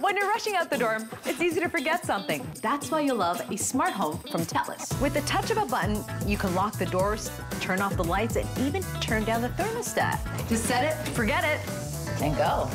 When you're rushing out the door, it's easy to forget something. That's why you love a smart home from TELUS. With the touch of a button, you can lock the doors, turn off the lights, and even turn down the thermostat. Just set it, forget it, and go.